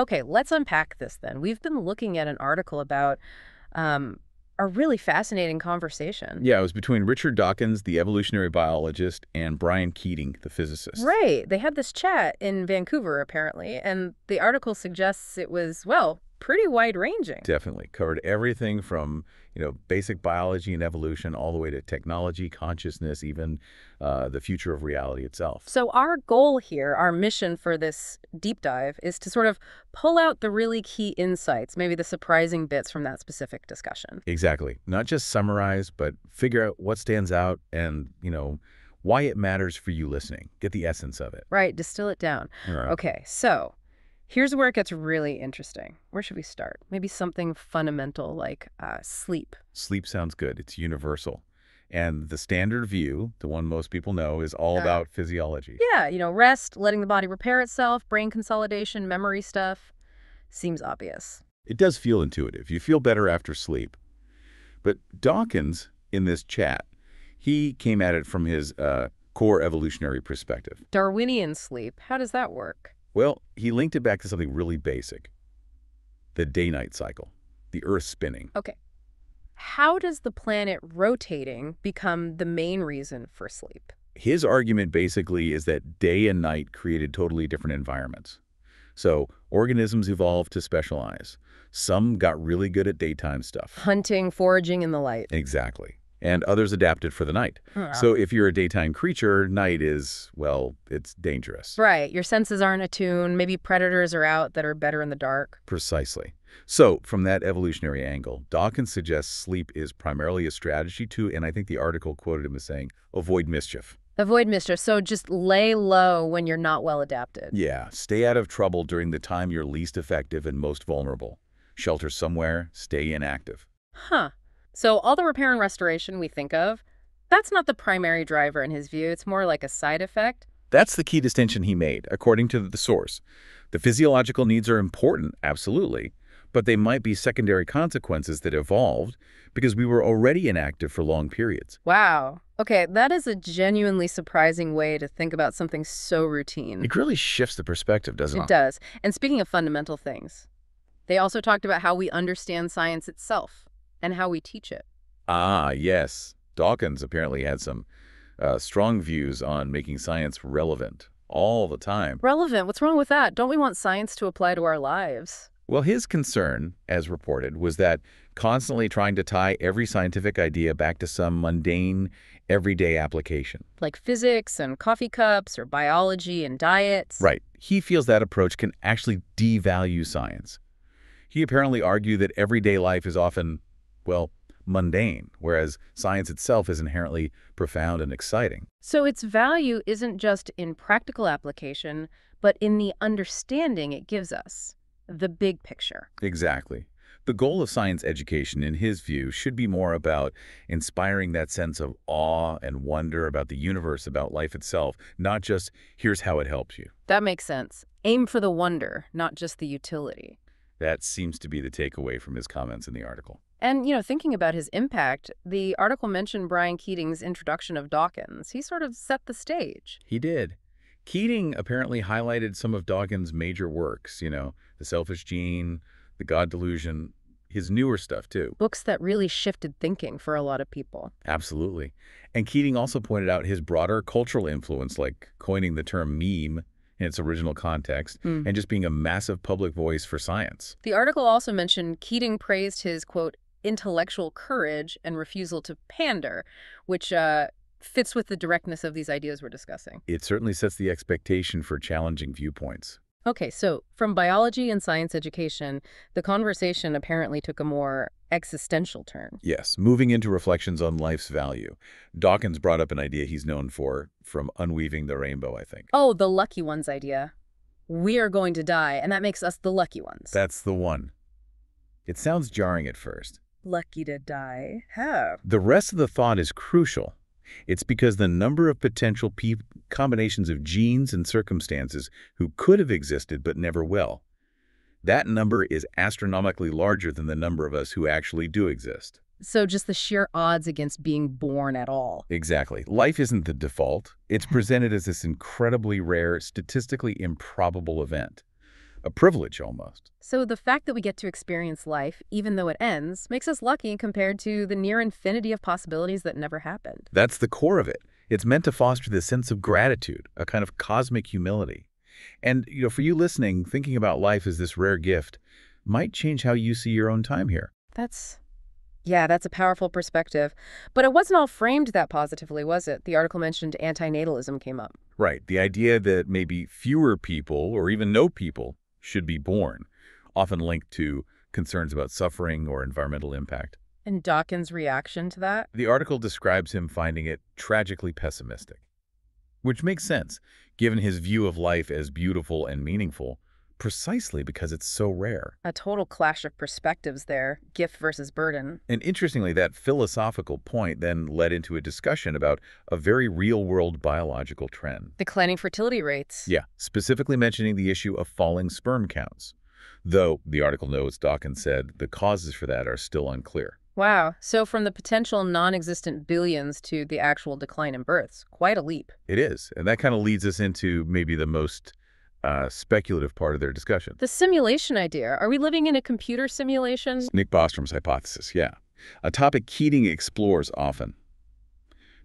Okay, let's unpack this then. We've been looking at an article about um, a really fascinating conversation. Yeah, it was between Richard Dawkins, the evolutionary biologist, and Brian Keating, the physicist. Right. They had this chat in Vancouver, apparently, and the article suggests it was, well, pretty wide-ranging. Definitely. Covered everything from, you know, basic biology and evolution all the way to technology, consciousness, even uh, the future of reality itself. So our goal here, our mission for this deep dive, is to sort of pull out the really key insights, maybe the surprising bits from that specific discussion. Exactly. Not just summarize, but figure out what stands out and, you know, why it matters for you listening. Get the essence of it. Right, distill it down. Right. Okay, so here's where it gets really interesting. Where should we start? Maybe something fundamental like uh, sleep. Sleep sounds good. It's universal. And the standard view, the one most people know, is all Uh, about physiology. Yeah, you know, rest, letting the body repair itself, brain consolidation, memory stuff. Seems obvious. It does feel intuitive. You feel better after sleep. But Dawkins, in this chat, he came at it from his uh, core evolutionary perspective. Darwinian sleep, how does that work? Well, he linked it back to something really basic. The day-night cycle. The Earth spinning. Okay. How does the planet rotating become the main reason for sleep? His argument basically is that day and night created totally different environments. So organisms evolved to specialize. Some got really good at daytime stuff. Hunting, foraging in the light. Exactly. And others adapted for the night. So if you're a daytime creature, night is, well, it's dangerous. Right, your senses aren't attuned, maybe predators are out that are better in the dark. Precisely. So from that evolutionary angle, Dawkins suggests sleep is primarily a strategy to, and I think the article quoted him as saying, avoid mischief. Avoid mischief, so just lay low when you're not well adapted. Yeah, stay out of trouble during the time you're least effective and most vulnerable. Shelter somewhere, stay inactive. Huh. So all the repair and restoration we think of, that's not the primary driver in his view. It's more like a side effect. That's the key distinction he made, according to the source. The physiological needs are important, absolutely, but they might be secondary consequences that evolved because we were already inactive for long periods. Wow. Okay, that is a genuinely surprising way to think about something so routine. It really shifts the perspective, doesn't it? It does. And speaking of fundamental things, they also talked about how we understand science itself and how we teach it. Ah, yes. Dawkins apparently had some uh, strong views on making science relevant all the time. Relevant. What's wrong with that? Don't we want science to apply to our lives? Well, his concern, as reported, was that constantly trying to tie every scientific idea back to some mundane, everyday application. Like physics and coffee cups or biology and diets. Right. He feels that approach can actually devalue science. He apparently argued that everyday life is often, well, mundane, whereas science itself is inherently profound and exciting. So its value isn't just in practical application, but in the understanding it gives us, the big picture. Exactly. The goal of science education, in his view, should be more about inspiring that sense of awe and wonder about the universe, about life itself, not just, here's how it helps you. That makes sense. Aim for the wonder, not just the utility. That seems to be the takeaway from his comments in the article. And, you know, thinking about his impact, the article mentioned Brian Keating's introduction of Dawkins. He sort of set the stage. He did. Keating apparently highlighted some of Dawkins' major works, you know, The Selfish Gene, The God Delusion, his newer stuff, too. Books that really shifted thinking for a lot of people. Absolutely. And Keating also pointed out his broader cultural influence, like coining the term meme in its original context, Hmm. and just being a massive public voice for science. The article also mentioned Keating praised his, quote, intellectual courage and refusal to pander, which uh, fits with the directness of these ideas we're discussing. It certainly sets the expectation for challenging viewpoints. Okay, so from biology and science education, the conversation apparently took a more existential turn. Yes, moving into reflections on life's value. Dawkins brought up an idea he's known for from unweaving the rainbow, I think. Oh, the lucky ones idea. We are going to die, and that makes us the lucky ones. That's the one. It sounds jarring at first. Lucky to die. How? The rest of the thought is crucial. It's because the number of potential pe combinations of genes and circumstances who could have existed but never will. That number is astronomically larger than the number of us who actually do exist. So just the sheer odds against being born at all. Exactly. Life isn't the default. It's presented as this incredibly rare, statistically improbable event. A privilege almost. So the fact that we get to experience life, even though it ends, makes us lucky compared to the near infinity of possibilities that never happened. That's the core of it. It's meant to foster this sense of gratitude, a kind of cosmic humility. And, you know, for you listening, thinking about life as this rare gift might change how you see your own time here. That's yeah, that's a powerful perspective. But it wasn't all framed that positively, was it? The article mentioned antinatalism came up. Right. The idea that maybe fewer people, or even no people, should be born, often linked to concerns about suffering or environmental impact. And Dawkins' reaction to that? The article describes him finding it tragically pessimistic. Which makes sense, given his view of life as beautiful and meaningful, precisely because it's so rare. A total clash of perspectives there, gift versus burden. And interestingly, that philosophical point then led into a discussion about a very real-world biological trend. Declining fertility rates. Yeah, specifically mentioning the issue of falling sperm counts. Though, the article notes, Dawkins said, the causes for that are still unclear. Wow. So from the potential non-existent billions to the actual decline in births, quite a leap. It is. And that kind of leads us into maybe the most uh, speculative part of their discussion. The simulation idea. Are we living in a computer simulation? Nick Bostrom's hypothesis, yeah. A topic Keating explores often.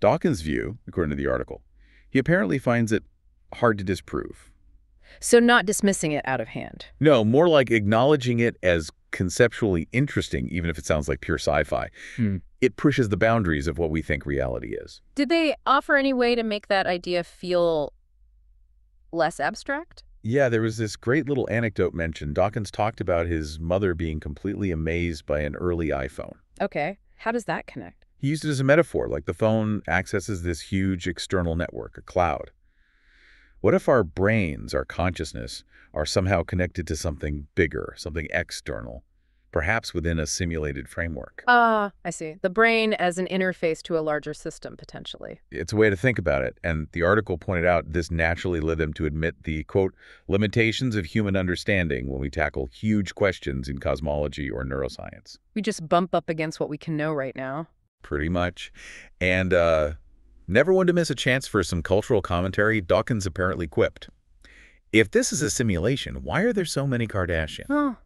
Dawkins' view, according to the article, he apparently finds it hard to disprove. So not dismissing it out of hand. No, more like acknowledging it as conceptually interesting, even if it sounds like pure sci-fi. Hmm. It pushes the boundaries of what we think reality is. Did they offer any way to make that idea feel less abstract? Yeah, there was this great little anecdote mentioned. Dawkins talked about his mother being completely amazed by an early iPhone. Okay. How does that connect? He used it as a metaphor, like the phone accesses this huge external network, a cloud. What if our brains, our consciousness, are somehow connected to something bigger, something external, perhaps within a simulated framework? Ah, uh, I see. The brain as an interface to a larger system, potentially. It's a way to think about it, and the article pointed out this naturally led them to admit the, quote, limitations of human understanding when we tackle huge questions in cosmology or neuroscience. We just bump up against what we can know right now. Pretty much. And, uh, Never one to miss a chance for some cultural commentary, Dawkins apparently quipped. If this is a simulation, why are there so many Kardashians? Oh.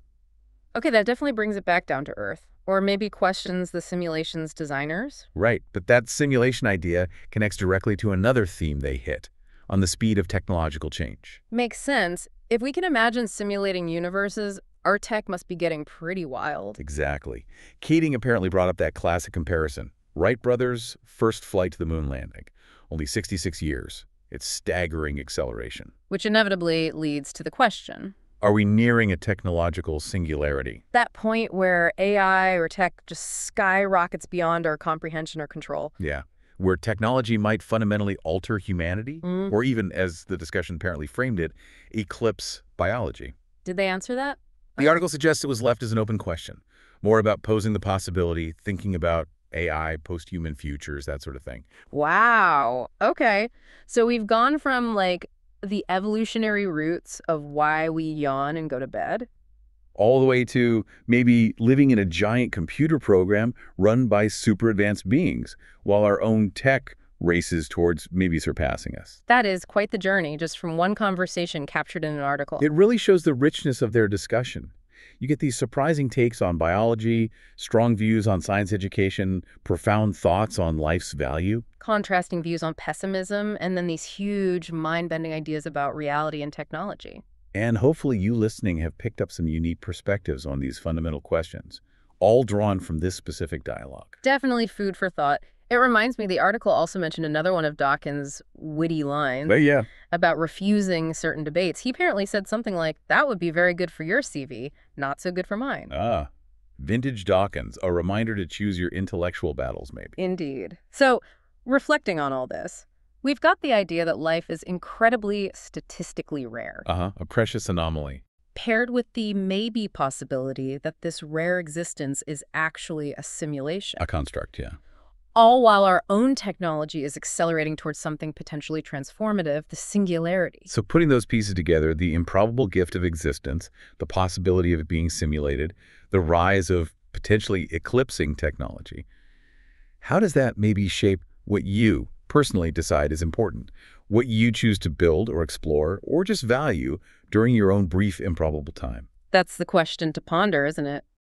Okay, that definitely brings it back down to earth. Or maybe questions the simulation's designers? Right, but that simulation idea connects directly to another theme they hit, on the speed of technological change. Makes sense. If we can imagine simulating universes, our tech must be getting pretty wild. Exactly. Keating apparently brought up that classic comparison. Wright brothers' first flight to the moon landing. Only 66 years. It's staggering acceleration. Which inevitably leads to the question. Are we nearing a technological singularity? That point where AI or tech just skyrockets beyond our comprehension or control. Yeah. Where technology might fundamentally alter humanity? Mm. Or even, as the discussion apparently framed it, eclipse biology? Did they answer that? The article suggests it was left as an open question. More about posing the possibility, thinking about AI, post-human futures, that sort of thing. Wow. Okay. So we've gone from like the evolutionary roots of why we yawn and go to bed. All the way to maybe living in a giant computer program run by super advanced beings, while our own tech races towards maybe surpassing us. That is quite the journey, just from one conversation captured in an article. It really shows the richness of their discussion you get these surprising takes on biology, strong views on science education, profound thoughts on life's value. Contrasting views on pessimism, and then these huge, mind-bending ideas about reality and technology. And hopefully you listening have picked up some unique perspectives on these fundamental questions, all drawn from this specific dialogue. Definitely food for thought. It reminds me, the article also mentioned another one of Dawkins' witty lines but yeah. about refusing certain debates. He apparently said something like, that would be very good for your CV, not so good for mine. Ah, vintage Dawkins, a reminder to choose your intellectual battles, maybe. Indeed. So, reflecting on all this, we've got the idea that life is incredibly statistically rare. Uh-huh, a precious anomaly. Paired with the maybe possibility that this rare existence is actually a simulation. A construct, yeah all while our own technology is accelerating towards something potentially transformative, the singularity. So putting those pieces together, the improbable gift of existence, the possibility of it being simulated, the rise of potentially eclipsing technology, how does that maybe shape what you personally decide is important? what you choose to build or explore or just value during your own brief improbable time. That's the question to ponder, isn't it?